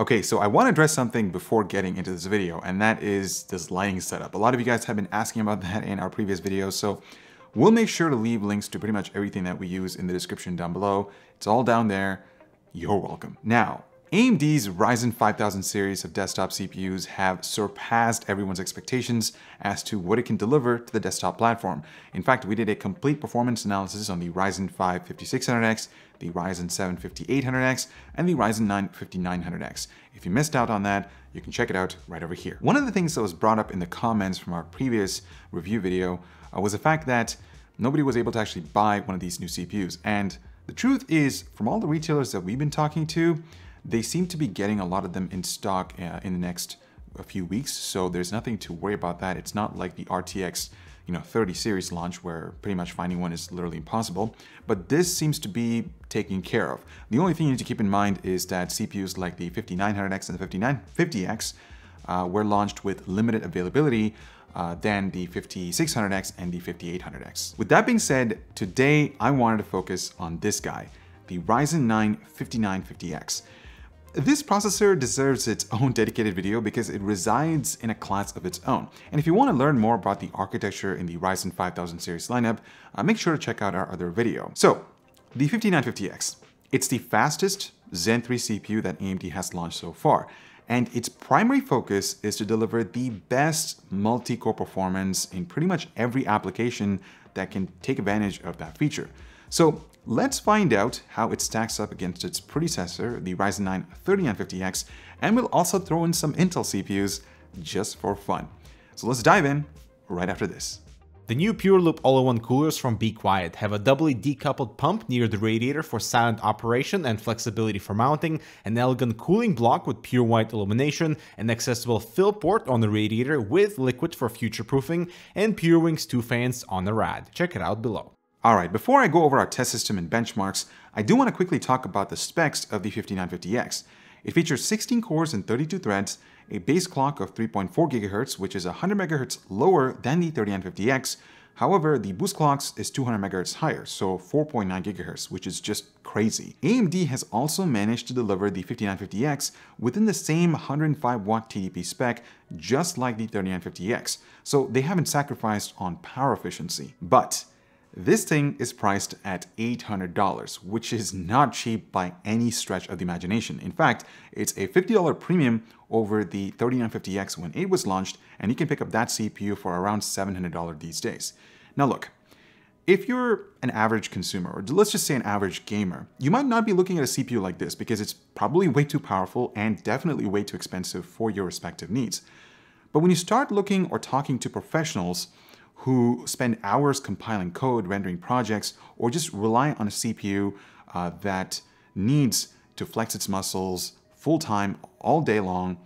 Okay, so I want to address something before getting into this video, and that is this lighting setup. A lot of you guys have been asking about that in our previous videos, so we'll make sure to leave links to pretty much everything that we use in the description down below. It's all down there. You're welcome. Now, AMD's Ryzen 5000 series of desktop CPUs have surpassed everyone's expectations as to what it can deliver to the desktop platform. In fact, we did a complete performance analysis on the Ryzen 5 5600X, the Ryzen 7 5800X, and the Ryzen 9 5900X. If you missed out on that, you can check it out right over here. One of the things that was brought up in the comments from our previous review video uh, was the fact that nobody was able to actually buy one of these new CPUs. And the truth is, from all the retailers that we've been talking to, they seem to be getting a lot of them in stock uh, in the next few weeks, so there's nothing to worry about that. It's not like the RTX you know 30 series launch where pretty much finding one is literally impossible but this seems to be taken care of. The only thing you need to keep in mind is that cpus like the 5900x and the 5950x uh, were launched with limited availability uh, than the 5600x and the 5800x with that being said today i wanted to focus on this guy the ryzen 9 5950x this processor deserves its own dedicated video because it resides in a class of its own. And if you want to learn more about the architecture in the Ryzen 5000 series lineup, uh, make sure to check out our other video. So, the 5950X. It's the fastest Zen 3 CPU that AMD has launched so far, and its primary focus is to deliver the best multi-core performance in pretty much every application that can take advantage of that feature. So let's find out how it stacks up against its predecessor, the Ryzen 9 3950X, and we'll also throw in some Intel CPUs just for fun. So let's dive in right after this. The new Pure Loop all-in-one coolers from Be Quiet have a doubly decoupled pump near the radiator for silent operation and flexibility for mounting, an elegant cooling block with pure white illumination, an accessible fill port on the radiator with liquid for future proofing, and Pure Wings 2 fans on the rad. Check it out below. Alright, before I go over our test system and benchmarks, I do want to quickly talk about the specs of the 5950X. It features 16 cores and 32 threads, a base clock of 3.4 GHz, which is 100 MHz lower than the 3950X. However, the boost clocks is 200 MHz higher, so 4.9 GHz, which is just crazy. AMD has also managed to deliver the 5950X within the same 105 watt TDP spec, just like the 3950X, so they haven't sacrificed on power efficiency. But this thing is priced at $800, which is not cheap by any stretch of the imagination. In fact, it's a $50 premium over the 3950X when it was launched, and you can pick up that CPU for around $700 these days. Now look, if you're an average consumer, or let's just say an average gamer, you might not be looking at a CPU like this because it's probably way too powerful and definitely way too expensive for your respective needs. But when you start looking or talking to professionals, who spend hours compiling code, rendering projects, or just rely on a CPU uh, that needs to flex its muscles full time all day long,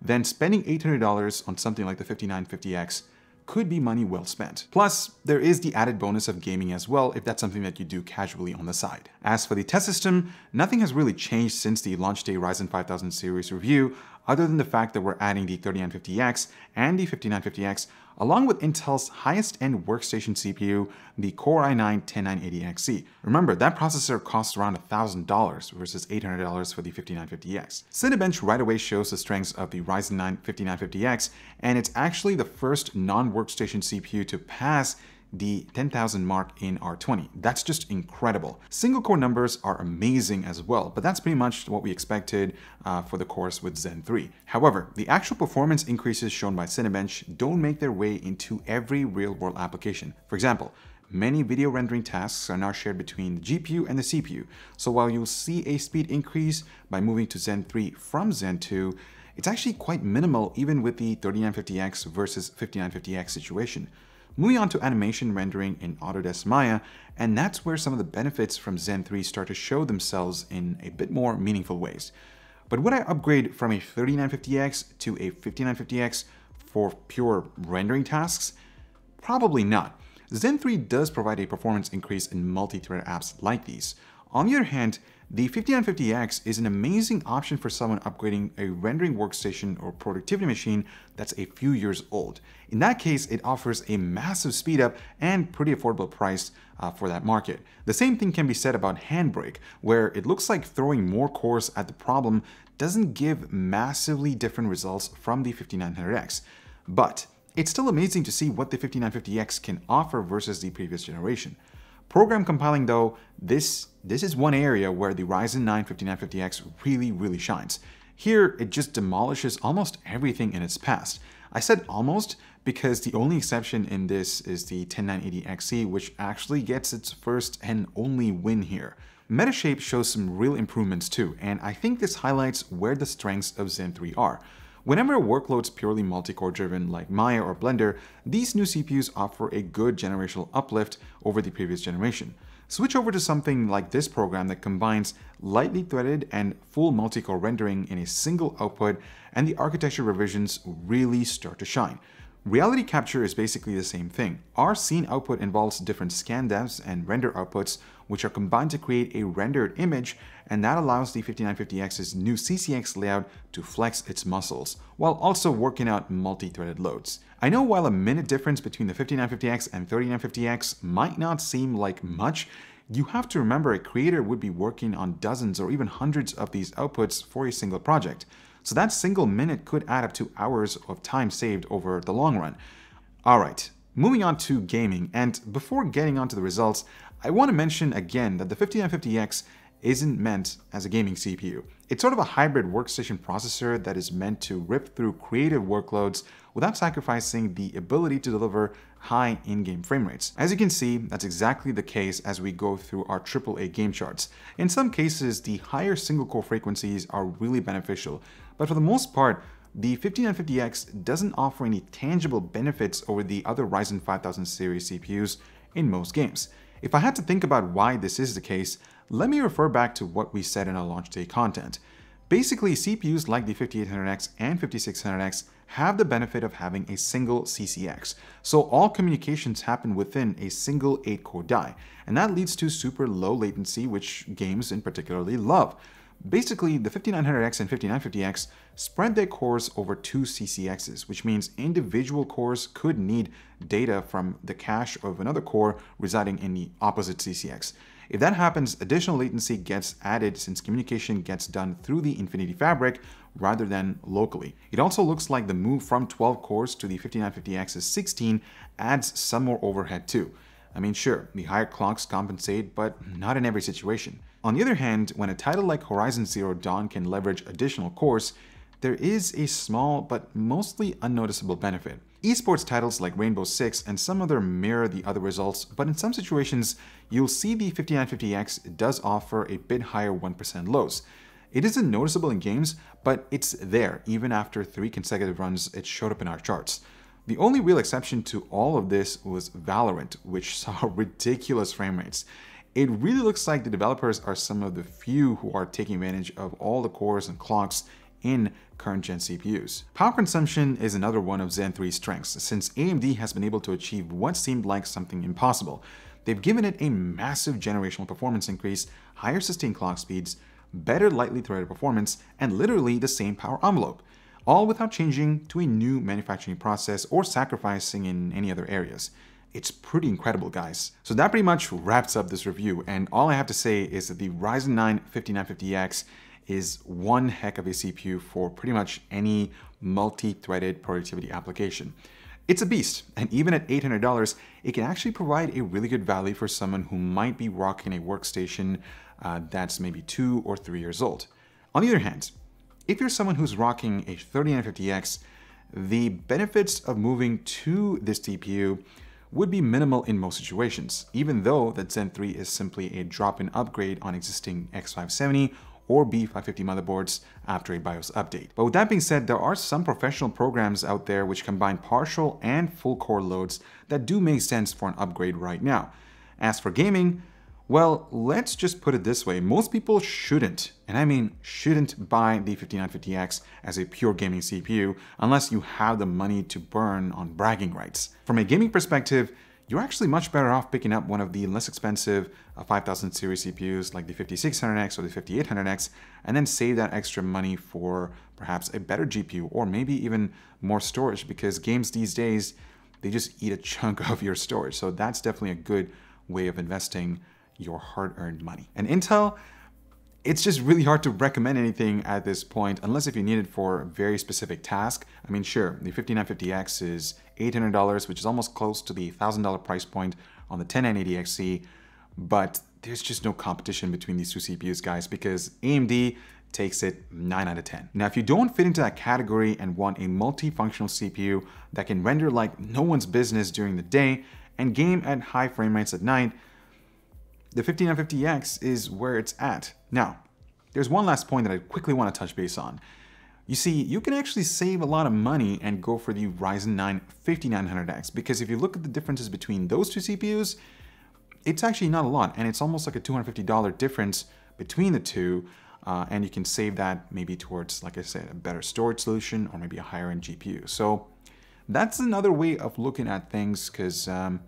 then spending $800 on something like the 5950X could be money well spent. Plus, there is the added bonus of gaming as well if that's something that you do casually on the side. As for the test system, nothing has really changed since the launch day Ryzen 5000 series review, other than the fact that we're adding the 3950X and the 5950X along with Intel's highest-end workstation CPU, the Core i9-10980XE. Remember, that processor costs around $1,000 versus $800 for the 5950X. Cinebench right away shows the strengths of the Ryzen 9 5950X, and it's actually the first non-workstation CPU to pass the 10,000 mark in R20. That's just incredible. Single core numbers are amazing as well, but that's pretty much what we expected uh, for the cores with Zen 3. However, the actual performance increases shown by Cinebench don't make their way into every real-world application. For example, Many video rendering tasks are now shared between the GPU and the CPU, so while you'll see a speed increase by moving to Zen 3 from Zen 2, it's actually quite minimal even with the 3950X versus 5950X situation. Moving on to animation rendering in Autodesk Maya, and that's where some of the benefits from Zen 3 start to show themselves in a bit more meaningful ways. But would I upgrade from a 3950X to a 5950X for pure rendering tasks? Probably not. Zen 3 does provide a performance increase in multi-thread apps like these. On the other hand, the 5950X is an amazing option for someone upgrading a rendering workstation or productivity machine that's a few years old. In that case, it offers a massive speed up and pretty affordable price uh, for that market. The same thing can be said about Handbrake, where it looks like throwing more cores at the problem doesn't give massively different results from the 5900X. But it's still amazing to see what the 5950X can offer versus the previous generation. Program compiling though, this, this is one area where the Ryzen 9 5950X really, really shines. Here, it just demolishes almost everything in its past. I said almost because the only exception in this is the 10980XE, which actually gets its first and only win here. Metashape shows some real improvements too, and I think this highlights where the strengths of Zen 3 are. Whenever a workload's purely multi-core driven like Maya or Blender, these new CPUs offer a good generational uplift over the previous generation. Switch over to something like this program that combines lightly threaded and full multi-core rendering in a single output and the architecture revisions really start to shine. Reality capture is basically the same thing. Our scene output involves different scan depths and render outputs, which are combined to create a rendered image, and that allows the 5950X's new CCX layout to flex its muscles, while also working out multi-threaded loads. I know while a minute difference between the 5950X and 3950X might not seem like much, you have to remember a creator would be working on dozens or even hundreds of these outputs for a single project. So that single minute could add up to hours of time saved over the long run. All right, moving on to gaming, and before getting onto the results, I want to mention again that the 5950X isn't meant as a gaming CPU. It's sort of a hybrid workstation processor that is meant to rip through creative workloads without sacrificing the ability to deliver high in-game frame rates. As you can see, that's exactly the case as we go through our AAA game charts. In some cases, the higher single-core frequencies are really beneficial, but for the most part, the 5950X doesn't offer any tangible benefits over the other Ryzen 5000 series CPUs in most games. If I had to think about why this is the case, let me refer back to what we said in our launch day content. Basically, CPUs like the 5800X and 5600X have the benefit of having a single CCX, so all communications happen within a single 8-core die, and that leads to super low latency, which games in particularly love. Basically, the 5900X and 5950X spread their cores over two CCXs, which means individual cores could need data from the cache of another core residing in the opposite CCX. If that happens, additional latency gets added since communication gets done through the Infinity Fabric rather than locally. It also looks like the move from 12 cores to the 5950X's 16 adds some more overhead too. I mean, sure, the higher clocks compensate, but not in every situation. On the other hand, when a title like Horizon Zero Dawn can leverage additional cores, there is a small but mostly unnoticeable benefit. Esports titles like Rainbow Six and some other mirror the other results, but in some situations, you'll see the 5950X does offer a bit higher 1% lows. It isn't noticeable in games, but it's there even after three consecutive runs it showed up in our charts. The only real exception to all of this was Valorant, which saw ridiculous frame rates. It really looks like the developers are some of the few who are taking advantage of all the cores and clocks in current gen CPUs. Power consumption is another one of Zen 3's strengths, since AMD has been able to achieve what seemed like something impossible. They've given it a massive generational performance increase, higher sustained clock speeds, better lightly threaded performance, and literally the same power envelope, all without changing to a new manufacturing process or sacrificing in any other areas. It's pretty incredible, guys. So that pretty much wraps up this review, and all I have to say is that the Ryzen 9 5950X is one heck of a CPU for pretty much any multi-threaded productivity application. It's a beast, and even at $800, it can actually provide a really good value for someone who might be rocking a workstation uh, that's maybe two or three years old. On the other hand, if you're someone who's rocking a 3950X, the benefits of moving to this CPU would be minimal in most situations, even though the Zen 3 is simply a drop-in upgrade on existing X570 or B550 motherboards after a BIOS update. But with that being said, there are some professional programs out there which combine partial and full core loads that do make sense for an upgrade right now. As for gaming, well, let's just put it this way. Most people shouldn't, and I mean shouldn't buy the 5950X as a pure gaming CPU unless you have the money to burn on bragging rights. From a gaming perspective, you're actually much better off picking up one of the less expensive uh, 5000 series CPUs like the 5600X or the 5800X and then save that extra money for perhaps a better GPU or maybe even more storage because games these days, they just eat a chunk of your storage. So that's definitely a good way of investing your hard-earned money. And Intel, it's just really hard to recommend anything at this point unless if you need it for a very specific task. I mean, sure, the 5950X is $800, which is almost close to the $1,000 price point on the 1090XC, but there's just no competition between these two CPUs, guys, because AMD takes it 9 out of 10. Now, if you don't fit into that category and want a multifunctional CPU that can render like no one's business during the day and game at high frame rates at night, the 5950X is where it's at. Now, there's one last point that I quickly want to touch base on. You see, you can actually save a lot of money and go for the Ryzen 9 5900X because if you look at the differences between those two CPUs, it's actually not a lot and it's almost like a $250 difference between the two uh, and you can save that maybe towards, like I said, a better storage solution or maybe a higher end GPU. So that's another way of looking at things because um,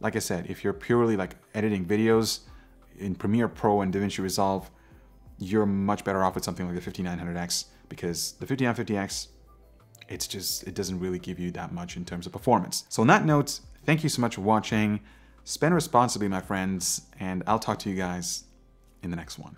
like I said, if you're purely like editing videos in Premiere Pro and DaVinci Resolve, you're much better off with something like the 5900X because the 5950X, it's just, it doesn't really give you that much in terms of performance. So on that note, thank you so much for watching. Spend responsibly, my friends, and I'll talk to you guys in the next one.